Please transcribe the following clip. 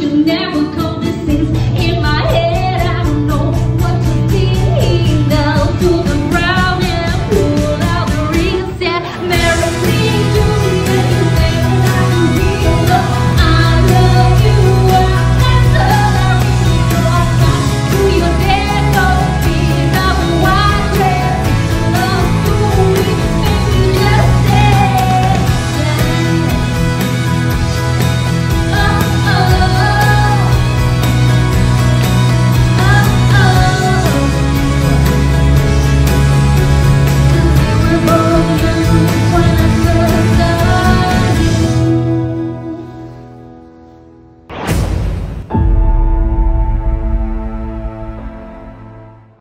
you never call this since.